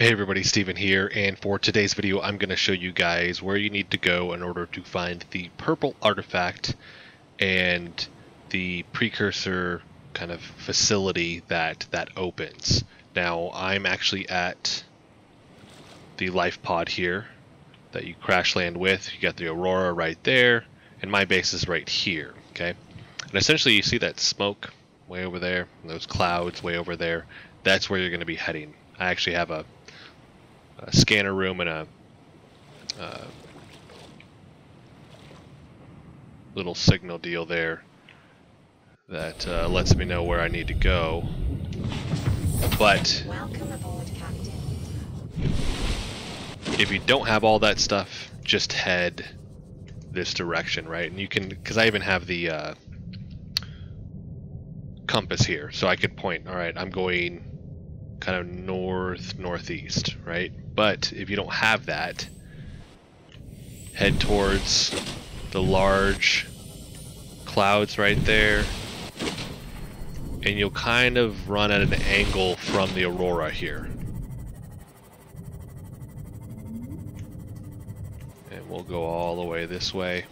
Hey everybody, Steven here, and for today's video I'm going to show you guys where you need to go in order to find the purple artifact and the precursor kind of facility that that opens. Now I'm actually at the life pod here that you crash land with. You got the Aurora right there, and my base is right here, okay? And essentially you see that smoke way over there, those clouds way over there. That's where you're going to be heading. I actually have a a scanner room and a uh, little signal deal there that uh, lets me know where I need to go. But aboard, if you don't have all that stuff, just head this direction, right? And you can, because I even have the uh, compass here, so I could point. All right, I'm going kind of north northeast, right? But if you don't have that, head towards the large clouds right there, and you'll kind of run at an angle from the aurora here. And we'll go all the way this way.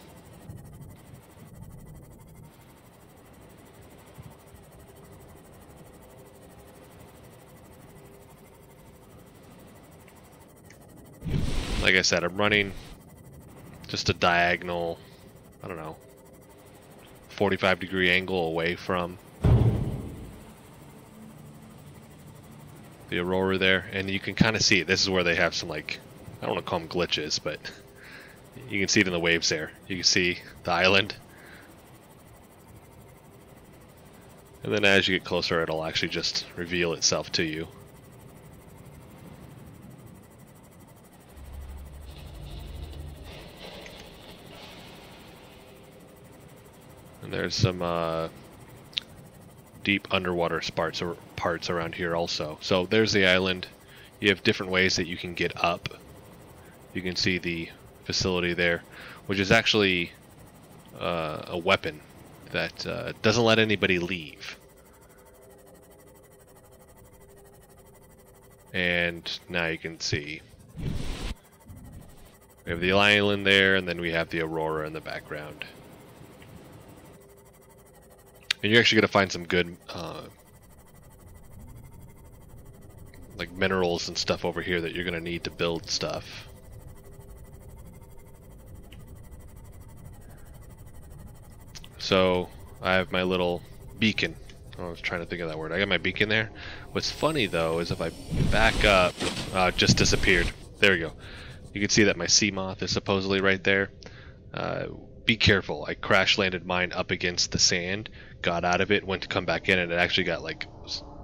Like I said, I'm running just a diagonal, I don't know, 45 degree angle away from the aurora there, and you can kind of see it. This is where they have some like, I don't want to call them glitches, but you can see it in the waves there. You can see the island. And then as you get closer, it'll actually just reveal itself to you. And there's some uh, deep underwater parts, or parts around here also. So there's the island. You have different ways that you can get up. You can see the facility there, which is actually uh, a weapon that uh, doesn't let anybody leave. And now you can see we have the island there, and then we have the aurora in the background. And you're actually going to find some good, uh, like minerals and stuff over here that you're going to need to build stuff. So I have my little beacon. I was trying to think of that word. I got my beacon there. What's funny though is if I back up, uh, just disappeared. There we go. You can see that my Seamoth is supposedly right there. Uh, be careful. I crash landed mine up against the sand, got out of it, went to come back in, and it actually got like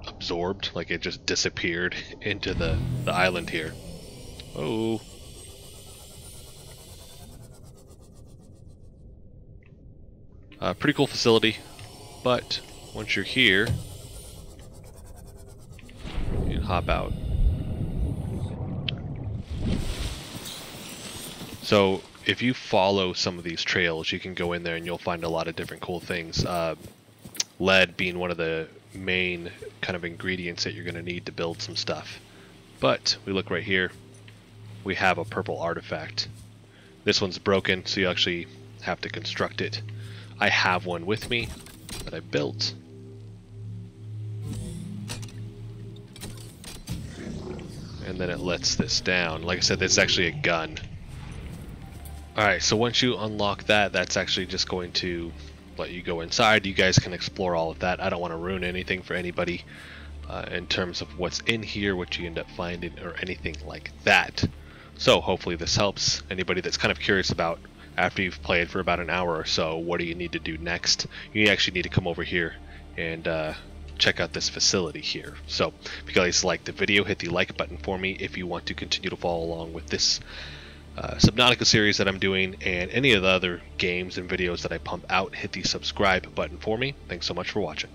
absorbed, like it just disappeared into the, the island here. Oh. Uh, pretty cool facility, but once you're here, you can hop out. So if you follow some of these trails, you can go in there and you'll find a lot of different cool things. Uh, lead being one of the main kind of ingredients that you're going to need to build some stuff. But we look right here, we have a purple artifact. This one's broken, so you actually have to construct it. I have one with me that I built. And then it lets this down. Like I said, is actually a gun. Alright, so once you unlock that, that's actually just going to let you go inside. You guys can explore all of that. I don't want to ruin anything for anybody uh, in terms of what's in here, what you end up finding, or anything like that. So hopefully this helps anybody that's kind of curious about after you've played for about an hour or so, what do you need to do next? You actually need to come over here and uh, check out this facility here. So if you guys like the video, hit the like button for me if you want to continue to follow along with this uh, Subnautica series that I'm doing and any of the other games and videos that I pump out, hit the subscribe button for me. Thanks so much for watching.